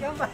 要买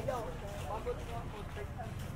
还要把这个我再看。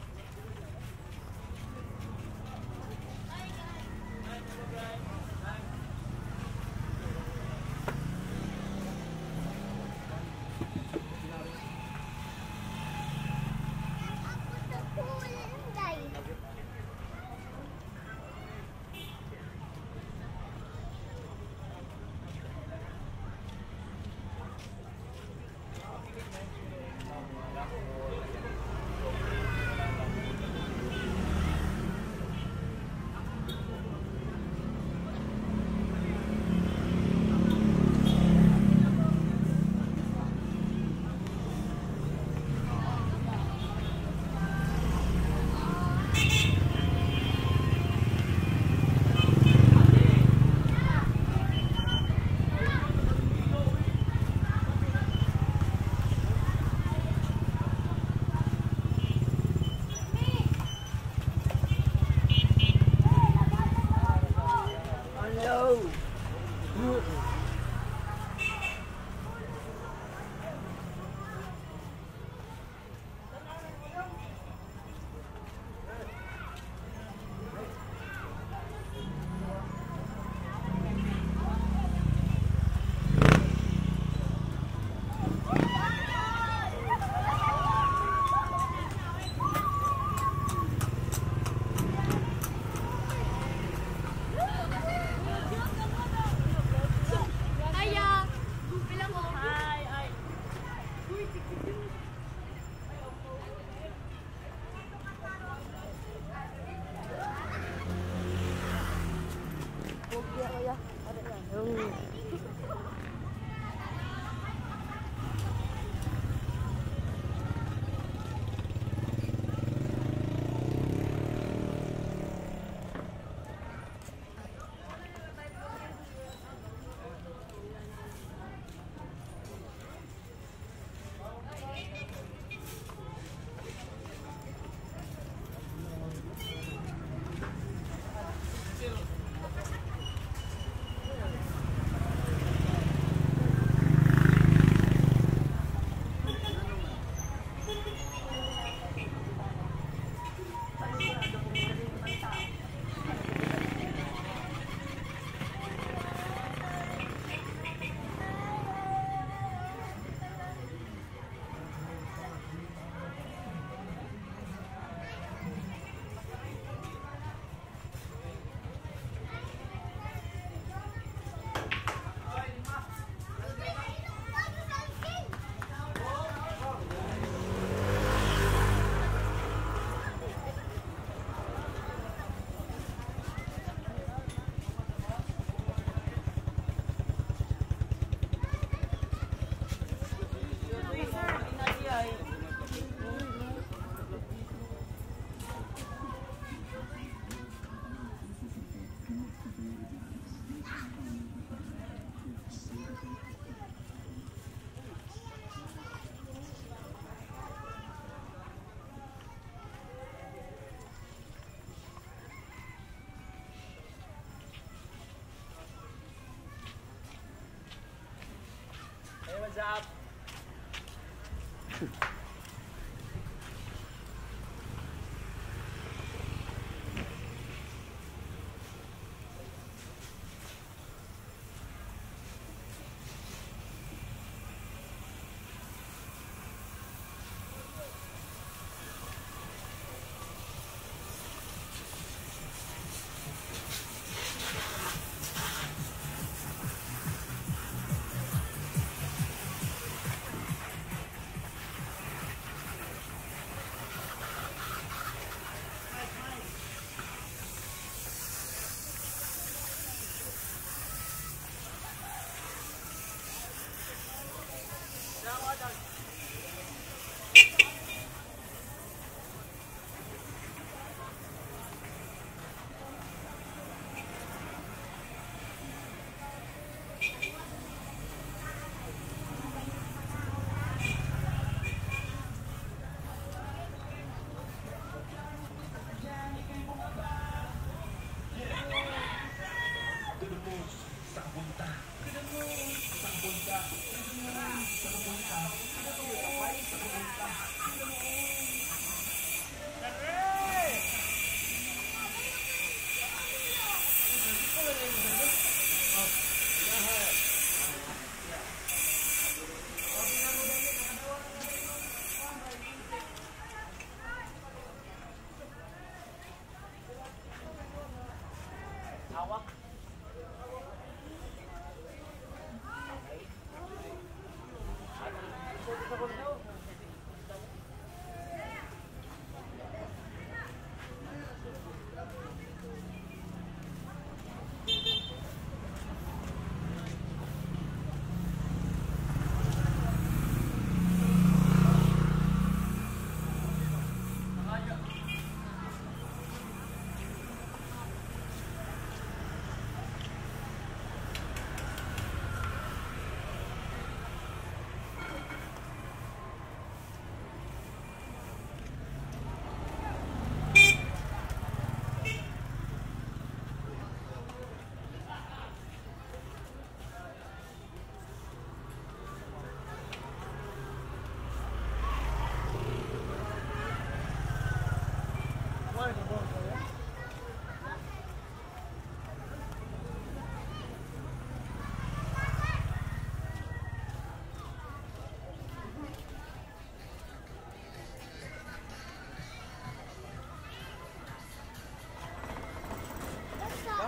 Job.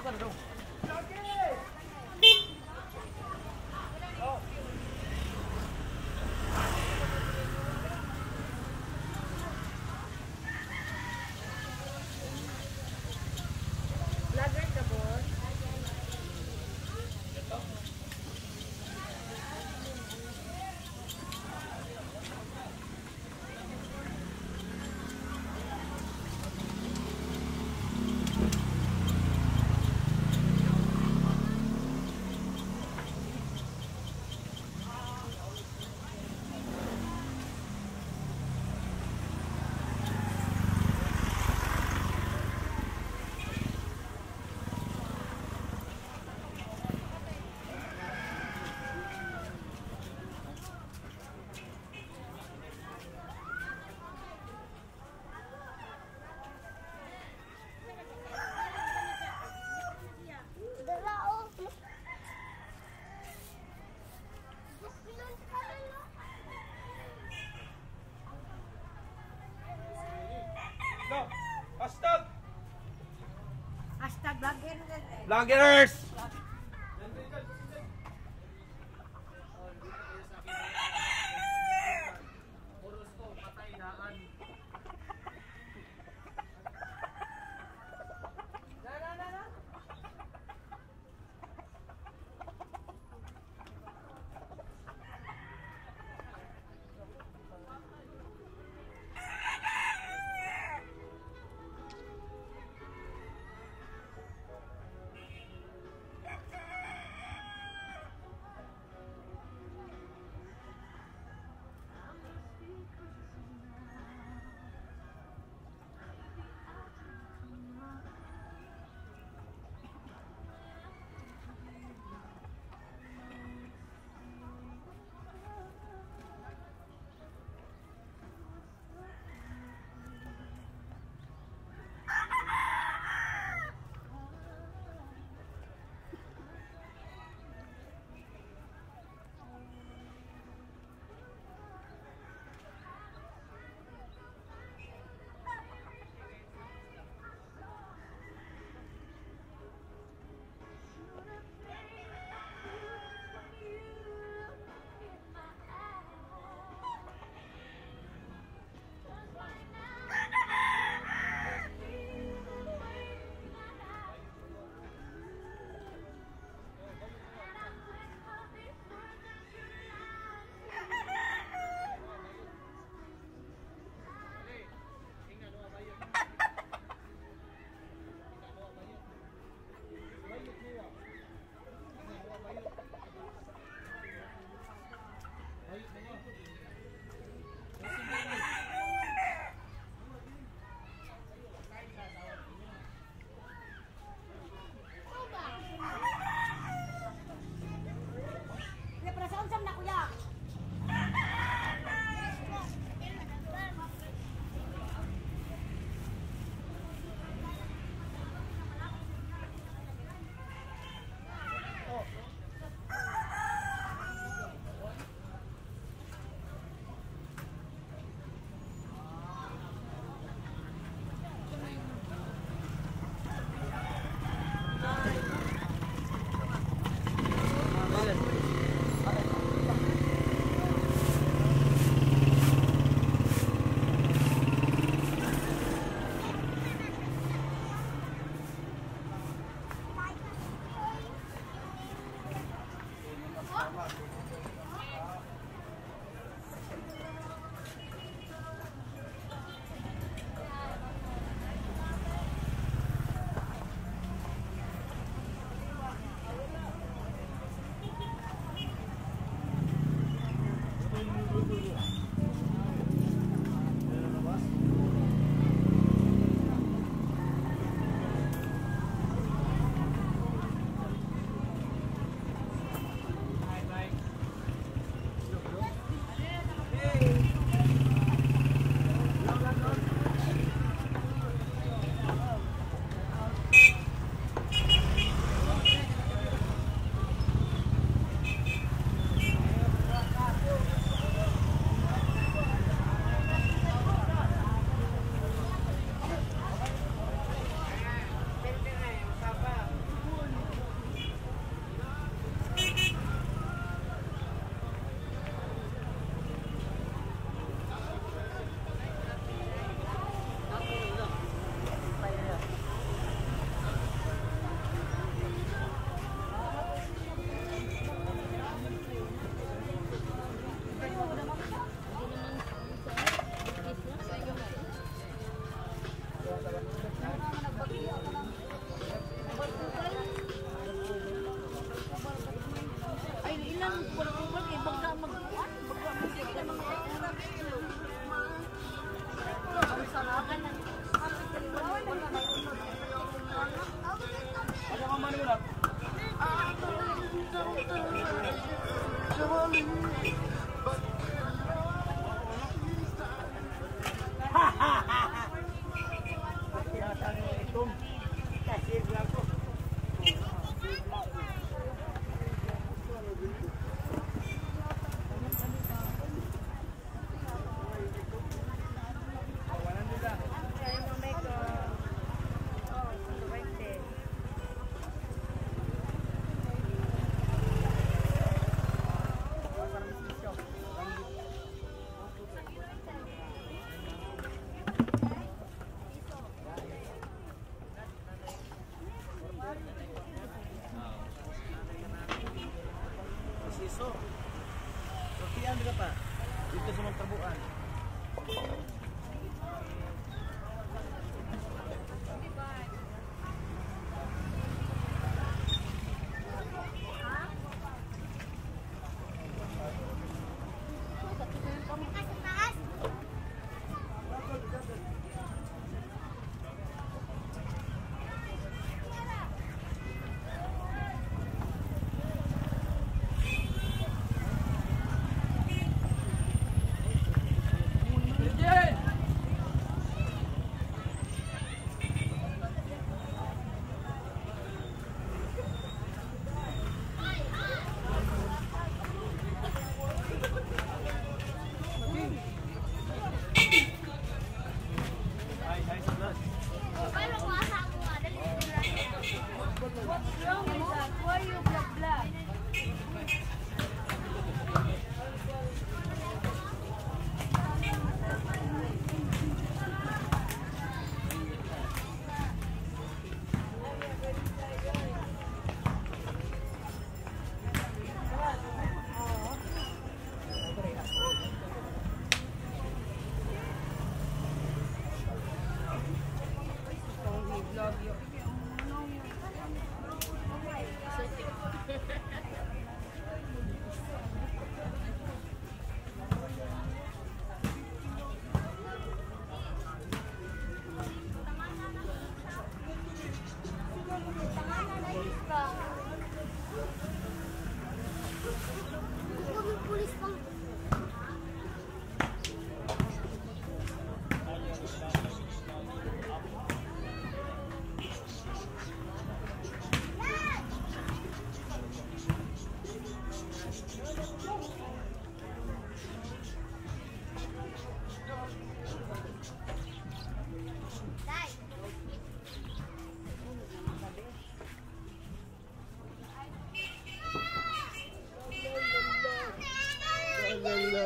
para atrás. Vloggers!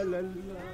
La la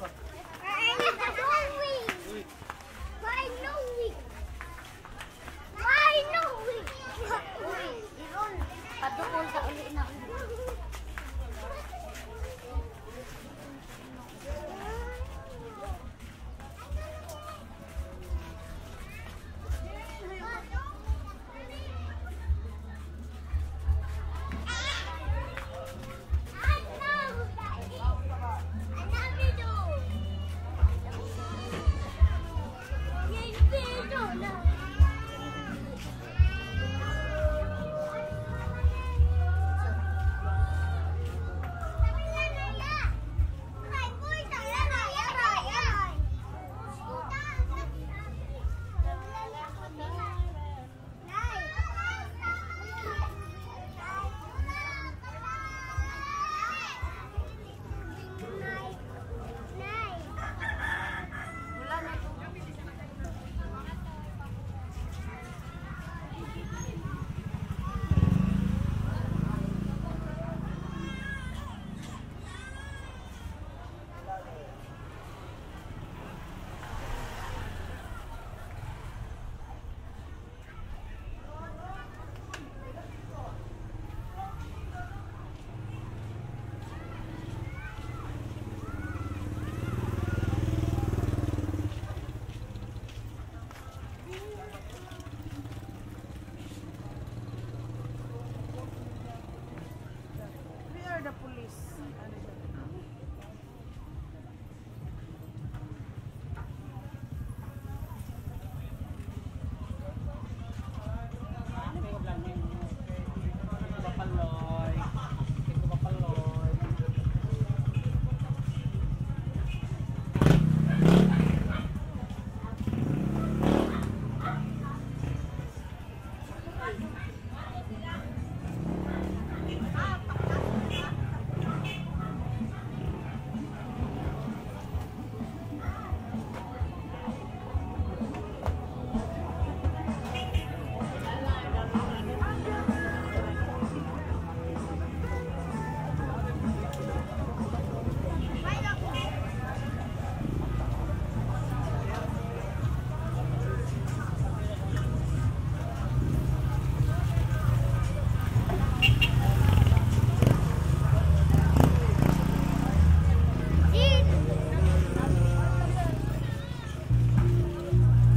Look.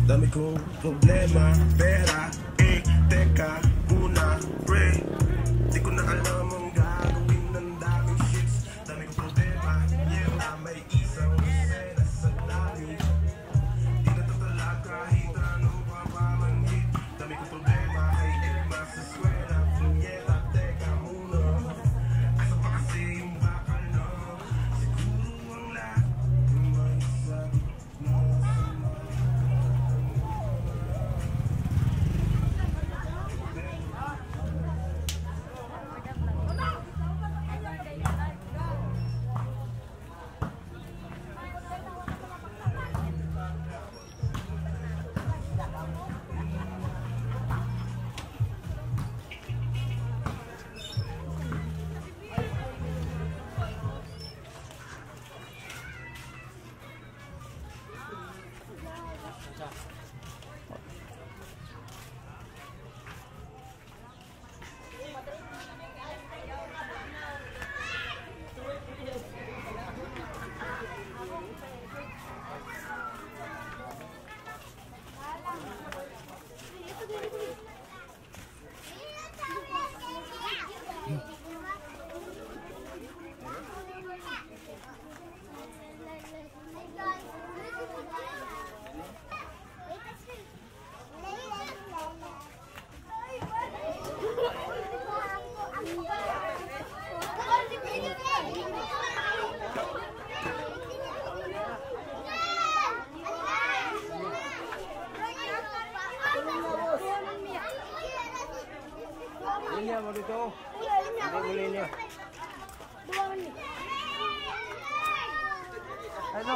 Dami kong problema, pera, ik, teka dito. Hindi muli niyo. Ano?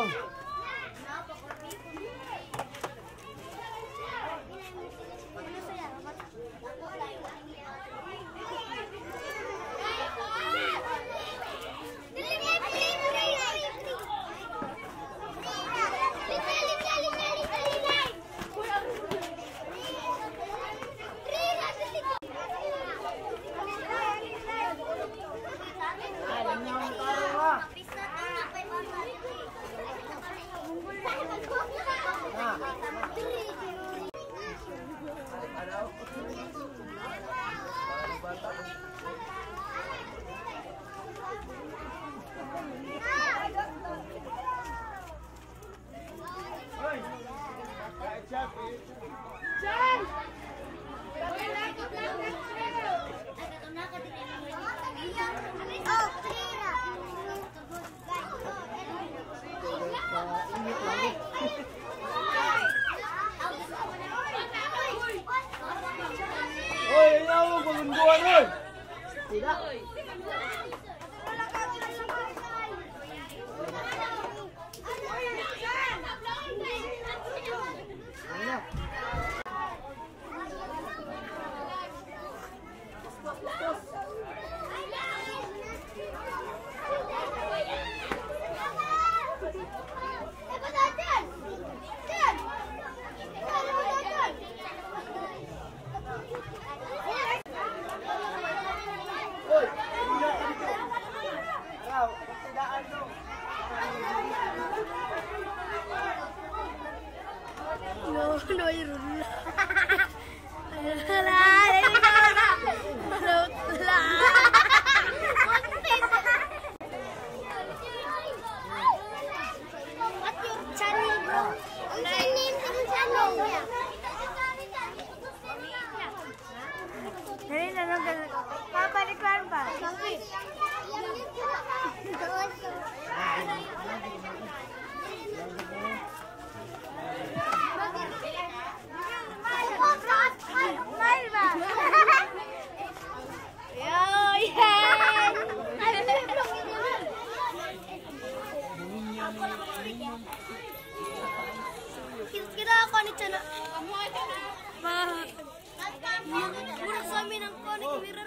Jeff. 诺依伦拉。oh.